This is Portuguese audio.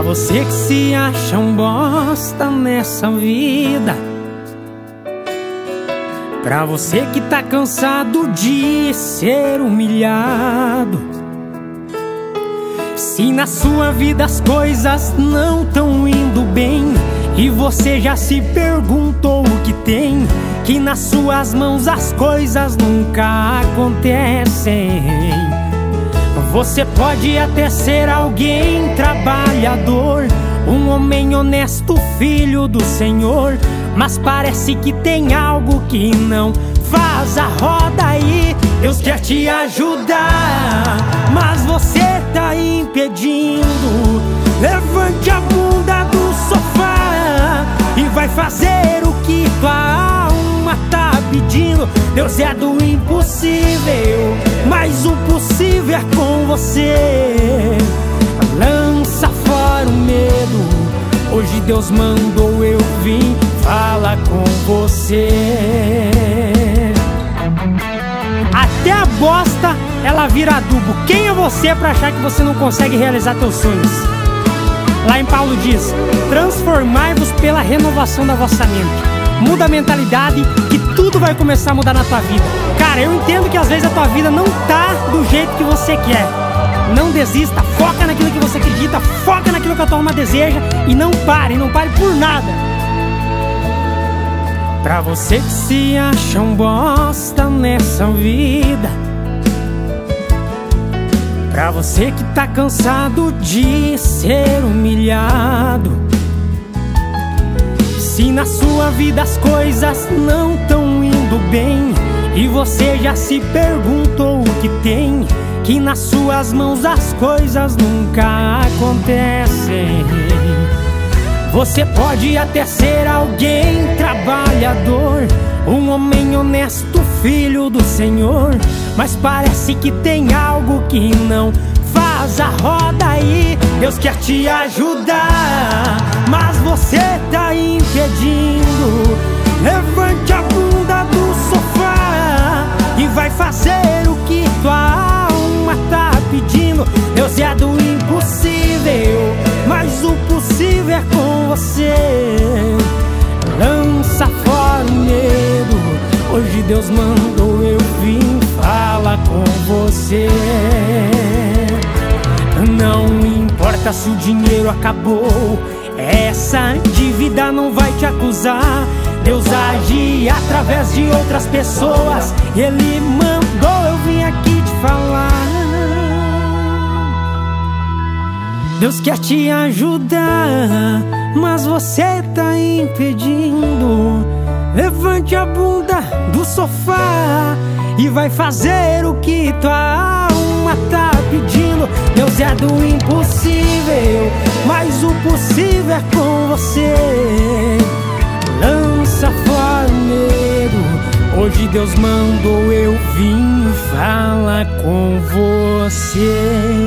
Pra você que se acha um bosta nessa vida. Pra você que tá cansado de ser humilhado. Se na sua vida as coisas não tão indo bem E você já se perguntou o que tem Que nas suas mãos as coisas nunca acontecem você pode até ser alguém trabalhador, um homem honesto, filho do Senhor, mas parece que tem algo que não faz a roda aí. Deus quer te ajudar, mas você tá impedindo. Levante a bunda do sofá e vai fazer o que tua alma tá pedindo. Deus é do impossível, é com você. Lança fora o medo. Hoje Deus mandou eu vim falar com você. Até a bosta ela vira adubo. Quem é você para achar que você não consegue realizar teus sonhos? Lá em Paulo diz: Transformai-vos pela renovação da vossa mente. Muda a mentalidade que tudo vai começar a mudar na tua vida. Cara, eu entendo que às vezes a tua vida não tá do jeito que você quer. Não desista, foca naquilo que você acredita, foca naquilo que a tua alma deseja e não pare, não pare por nada. Pra você que se acha um bosta nessa vida. Pra você que tá cansado de ser humilhado. Se na sua vida as coisas não tão indo bem E você já se perguntou o que tem Que nas suas mãos as coisas nunca acontecem. Você pode até ser alguém trabalhador Um homem honesto, filho do Senhor Mas parece que tem algo que não faz a roda aí. Deus quer te ajudar Mas você impedindo Levante a bunda do sofá E vai fazer o que tua alma tá pedindo. Deus é do impossível Mas o possível é com você. Lança fora o medo. Hoje Deus mandou eu vim falar com você. Não importa se o dinheiro acabou, essa dívida não vai te acusar. Deus age através de outras pessoas. Ele mandou eu vim aqui te falar. Deus quer te ajudar, mas você tá impedindo. Levante a bunda do sofá e vai fazer o que alma tá pedindo. Deus é do impossível, mas o possível é com você. Lança fora. Hoje Deus mandou eu vim falar com você.